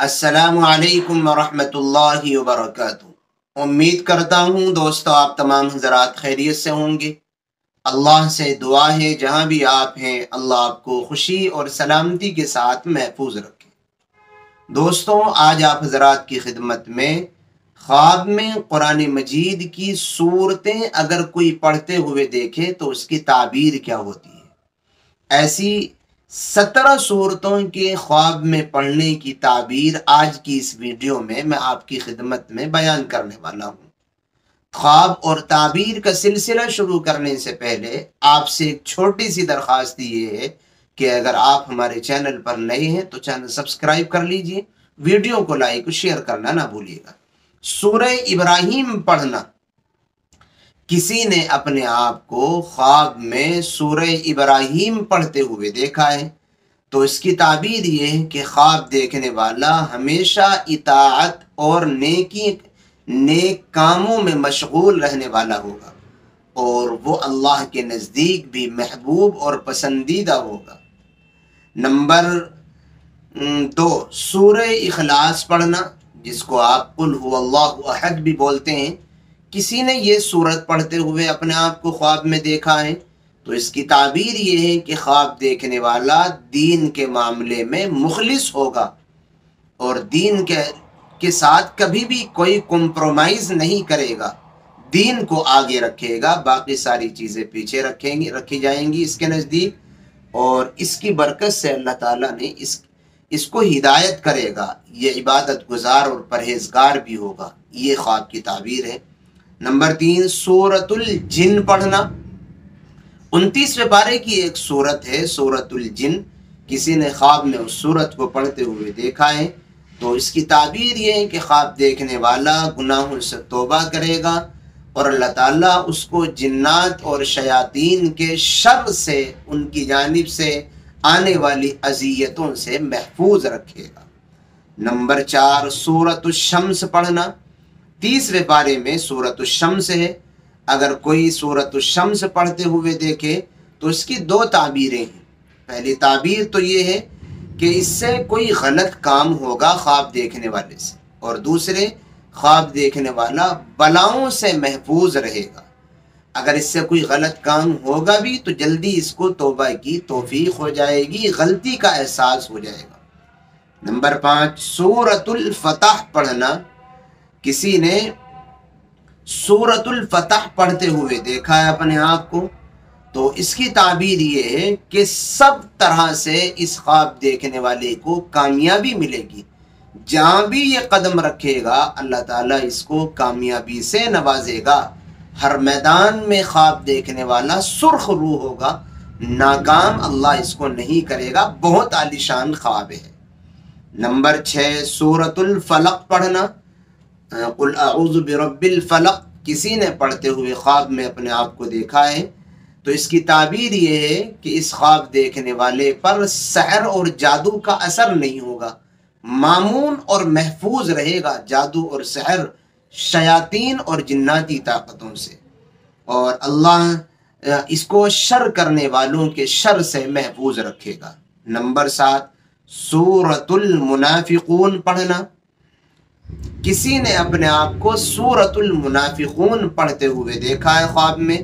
असलकम वरहमतुल्लाहि वबरकातुहू उम्मीद करता हूँ दोस्तों आप तमाम हजरात खैरियत से होंगे। अल्लाह से दुआ है, जहाँ भी आप हैं, अल्लाह आपको खुशी और सलामती के साथ महफूज रखे। दोस्तों, आज आप हजरात की खिदमत में ख्वाब में कुरान मजीद की सूरतें अगर कोई पढ़ते हुए देखे तो उसकी ताबीर क्या होती है? ऐसी सत्रह सूरतों के ख्वाब में पढ़ने की ताबीर आज की इस वीडियो में मैं आपकी खिदमत में बयान करने वाला हूँ। ख्वाब और ताबीर का सिलसिला शुरू करने से पहले आपसे एक छोटी सी दरख्वास्त ये है कि अगर आप हमारे चैनल पर नए हैं तो चैनल सब्सक्राइब कर लीजिए, वीडियो को लाइक शेयर करना ना भूलिएगा। सूरह इब्राहिम पढ़ना किसी ने अपने आप को ख्वाब में सूरह इब्राहिम पढ़ते हुए देखा है तो इसकी ताबीर ये है कि ख्वाब देखने वाला हमेशा इताअत और नेकी, नेक कामों में मशगूल रहने वाला होगा और वो अल्लाह के नज़दीक भी महबूब और पसंदीदा होगा। नंबर दो, सूरह इखलास पढ़ना, जिसको आप कुल अहद भी बोलते हैं किसी ने ये सूरत पढ़ते हुए अपने आप को ख्वाब में देखा है तो इसकी ताबीर ये है कि ख्वाब देखने वाला दीन के मामले में मुखलिस होगा और दीन के के साथ कभी भी कोई कॉम्प्रोमाइज नहीं करेगा। दीन को आगे रखेगा, बाकी सारी चीज़ें पीछे रखेंगे, रखी जाएँगी इसके नज़दीक और इसकी बरकत से अल्लाह ताला ने इस, इसको हिदायत करेगा। ये इबादत गुजार और परहेजगार भी होगा। ये ख्वाब की ताबीर है। नंबर तीन, सूरतुल जिन पढ़ना। उनतीसवें पारे की एक सूरत है, सूरतुल जिन। किसी ने ख्वाब में उस सूरत को पढ़ते हुए देखा है तो इसकी ताबीर ये है कि ख्वाब देखने वाला गुनाहों से तोबा करेगा और अल्लाह ताला उसको जिन्नात और शयातीन के शर से, उनकी जानब से, आने वाली अजियतों से महफूज रखेगा। नंबर चार सूरत शम्स पढ़ना। तीसरे बारे में सूरत शम्स है। अगर कोई सूरत शम्स पढ़ते हुए देखे तो इसकी दो ताबीरें हैं। पहली ताबीर तो ये है कि इससे कोई गलत काम होगा ख्वाब देखने वाले से, और दूसरे, ख्वाब देखने वाला बलाओं से महफूज रहेगा। अगर इससे कोई गलत काम होगा भी तो जल्दी इसको तोबा की तोफीक हो जाएगी, गलती का एहसास हो जाएगा। नंबर पाँच, सूरतुल फतह पढ़ना। किसी ने सूरतुल फतह पढ़ते हुए देखा है अपने आप को तो इसकी ताबीर ये है कि सब तरह से इस ख्वाब देखने वाले को कामयाबी मिलेगी। जहाँ भी ये कदम रखेगा, अल्लाह ताला इसको कामयाबी से नवाजेगा। हर मैदान में ख्वाब देखने वाला सुर्ख रूह होगा। नाकाम अल्लाह इसको नहीं करेगा, बहुत आलिशान ख्वाब है। नंबर छः सूरतुल फलक पढ़ना। बिरबिल फलक, किसी ने पढ़ते हुए ख्वाब में अपने आप को देखा है तो इसकी ताबीर ये है कि इस ख्वाब देखने वाले पर सहर और जादू का असर नहीं होगा। मामून और महफूज रहेगा जादू और सहर शयातीन और जिन्नाती ताकतों से। और अल्लाह इसको शर करने वालों के शर से महफूज रखेगा। नंबर सात, सूरतुल मुनाफिकून पढ़ना। किसी ने अपने आप को सूरतुल मुनाफिकून पढ़ते हुए देखा है ख्वाब में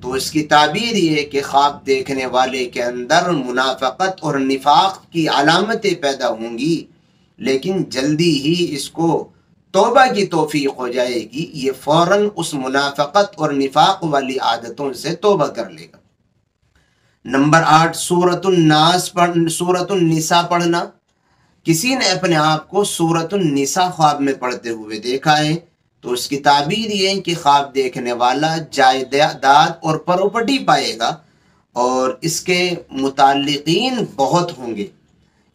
तो इसकी ताबीर ये है कि ख्वाब देखने वाले के अंदर मुनाफ़त और निफाक की अलामतें पैदा होंगी, लेकिन जल्दी ही इसको तोबा की तोफ़ीक हो जाएगी। ये फ़ौर उस मुनाफ़त और निफाक वाली आदतों से तोबा कर लेगा। नंबर आठ सूरतुलनास पढ़ सूरतुलनिसा पढ़ना। किसी ने अपने आप को सूरत निसा ख्वाब में पढ़ते हुए देखा है तो उसकी ताबीर ये कि ख्वाब देखने वाला जायदाद और प्रॉपर्टी पाएगा और इसके मुतल बहुत होंगे।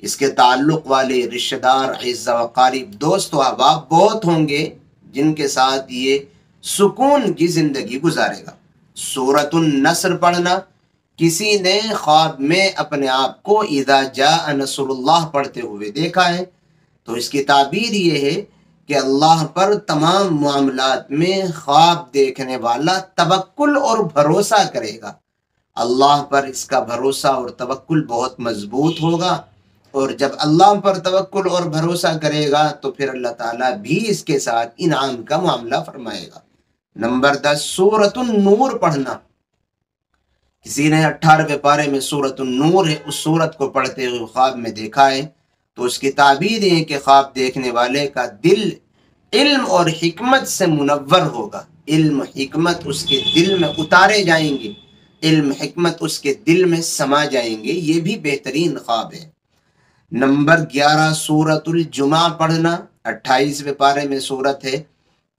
इसके ताल्लुक वाले रिश्तेदार क़ारीब, दोस्त अहबाब बहुत होंगे, जिनके साथ ये सुकून की ज़िंदगी गुजारेगा। सूरत नसर पढ़ना किसी ने ख्वाब में अपने आप को ईदा जा नसरुल्लाह पढ़ते हुए देखा है तो इसकी ताबीर ये है कि अल्लाह पर तमाम मामलात में ख्वाब देखने वाला तवक्कुल और भरोसा करेगा। अल्लाह पर इसका भरोसा और तवक्कुल बहुत मज़बूत होगा, और जब अल्लाह पर तवक्ल और भरोसा करेगा तो फिर अल्लाह ताला भी इसके साथ इनाम का मामला फरमाएगा। नंबर दस सूरत नूर पढ़ना। किसी ने अट्ठारहवें पारे में सूरत नूर है, उस सूरत को पढ़ते हुए ख्वाब में देखा है तो उसकी ताबीर है कि ख्वाब देखने वाले का दिल इल्म और हिकमत से मुनवर होगा। इल्म, हिकमत उसके दिल में उतारे जाएँगे, इल्म, हिकमत उसके दिल में समा जाएँगे, ये भी बेहतरीन ख्वाब है। नंबर ग्यारह, सूरतुल जुमा पढ़ना, अट्ठाईसवें पारे में सूरत है।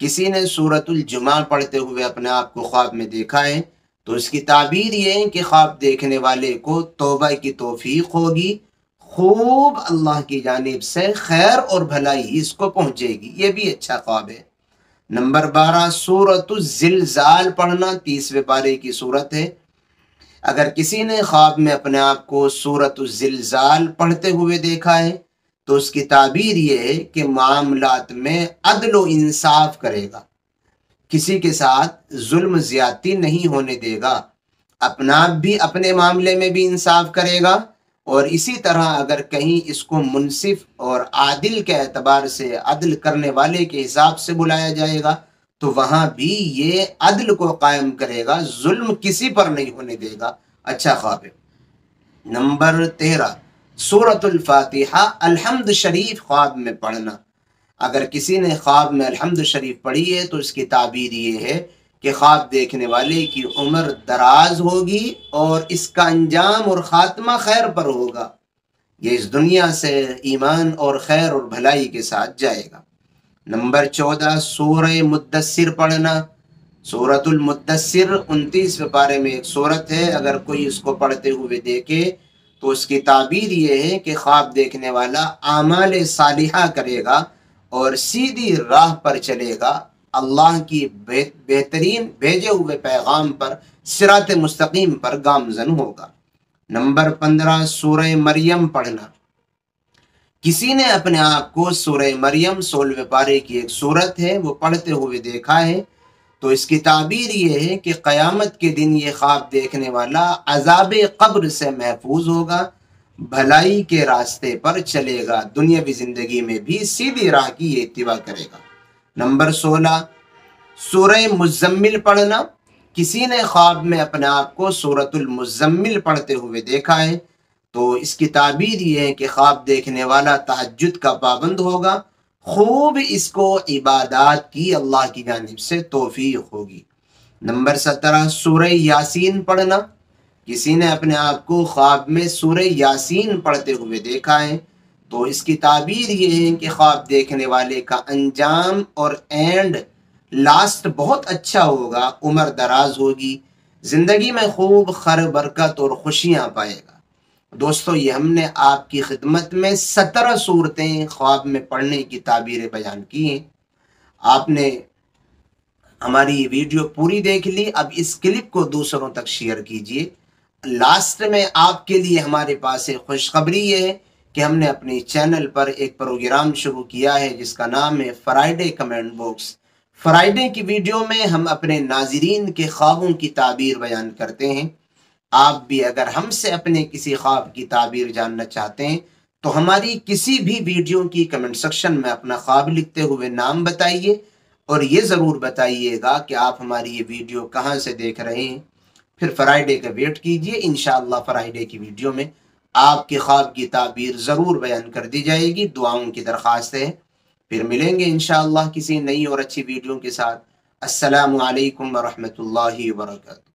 किसी ने सूरतुल जुमा पढ़ते हुए अपने आप को ख्वाब में देखा है तो इसकी ताबीर ये है कि ख्वाब देखने वाले को तोबा की तोफीक होगी। खूब अल्लाह की जानब से खैर और भलाई इसको पहुंचेगी। ये भी अच्छा ख्वाब है। नंबर बारह, सूरत जिलजाल पढ़ना तीसवें पारे की सूरत है। अगर किसी ने ख्वाब में अपने आप को सूरत जिलजाल पढ़ते हुए देखा है तो उसकी ताबीर ये है कि मामलात में अदल इंसाफ करेगा। किसी के साथ जुल्म ज्यादती नहीं होने देगा। अपना भी अपने मामले में भी इंसाफ करेगा और इसी तरह अगर कहीं इसको मुनसिफ और आदिल के अतबार से अदल करने वाले के हिसाब से बुलाया जाएगा तो वहाँ भी ये अदल को कायम करेगा, जुल्म किसी पर नहीं होने देगा। अच्छा ख्वाब नंबर तेरह, सूरतुल फातिहा, अल्हम्द शरीफ ख्वाब में पढ़ना। अगर किसी ने ख्वाब में अल्हम्द शरीफ पढ़ी है तो इसकी ताबीर ये है कि ख्वाब देखने वाले की उम्र दराज होगी और इसका अंजाम और ख़ात्मा खैर पर होगा। ये इस दुनिया से ईमान और खैर और भलाई के साथ जाएगा। नंबर चौदह सूर मुद्दसर पढ़ना। सूरतुल मुद्दसर उनतीसवें पारे में एक सूरत है। अगर कोई इसको पढ़ते हुए देखे तो उसकी ताबीर ये है कि ख्वाब देखने वाला आमाल सालिहा करेगा। और सीधी राह पर चलेगा। अल्लाह की बेहतरीन भेजे हुए पैगाम पर, सिरात मुस्तकीम पर गामजन होगा। नंबर पंद्रह, सूरह मरियम पढ़ना। किसी ने अपने आप को सूरह मरियम सोलवे पारे की एक सूरत है, वो पढ़ते हुए देखा है। तो इसकी ताबीर ये है कि क़यामत के दिन ये ख्वाब देखने वाला अजाब कब्र से महफूज होगा। भलाई के रास्ते पर चलेगा, दुनियावी ज़िंदगी में भी सीधी राह की इतवा करेगा। नंबर सोलह, सूरह मुजम्मिल पढ़ना। किसी ने ख्वाब में अपने आप को सूरतुल मुजम्मिल पढ़ते हुए देखा है तो इसकी ताबीर ये है कि ख्वाब देखने वाला तहजद का पाबंद होगा। खूब इसको इबादत की अल्लाह की जानब से तोफ़ी होगी। नंबर सत्रह, सूरह यासीन पढ़ना। किसी ने अपने आप को ख्वाब में सूरह यासीन पढ़ते हुए देखा है तो इसकी ताबीर ये है कि ख्वाब देखने वाले का अंजाम और एंड लास्ट बहुत अच्छा होगा, उम्र दराज होगी, ज़िंदगी में खूब खर, बरकत और खुशियाँ पाएगा। दोस्तों, ये हमने आपकी खिदमत में सत्रह सूरतें ख्वाब में पढ़ने की ताबीरें बयान की हैं। आपने हमारी वीडियो पूरी देख ली, अब इस क्लिप को दूसरों तक शेयर कीजिए। लास्ट में आपके लिए हमारे पास एक खुशखबरी है कि हमने अपने चैनल पर एक प्रोग्राम शुरू किया है, जिसका नाम है फ्राइडे कमेंट बॉक्स। फ्राइडे की वीडियो में हम अपने नाजरीन के ख्वाबों की ताबीर बयान करते हैं। आप भी अगर हमसे अपने किसी ख्वाब की ताबीर जानना चाहते हैं तो हमारी किसी भी वीडियो की कमेंट सेक्शन में अपना ख्वाब लिखते हुए नाम बताइए, और ये ज़रूर बताइएगा कि आप हमारी ये वीडियो कहाँ से देख रहे हैं। फिर फ्राइडे का वेट कीजिए इन फ्राइडे की वीडियो में आपके ख्वाब की ताबीर ज़रूर बयान कर दी जाएगी, दुआओं की दरख्वास्त है। फिर मिलेंगे इन किसी नई और अच्छी वीडियो के साथ। असलकम वरहमल वर्का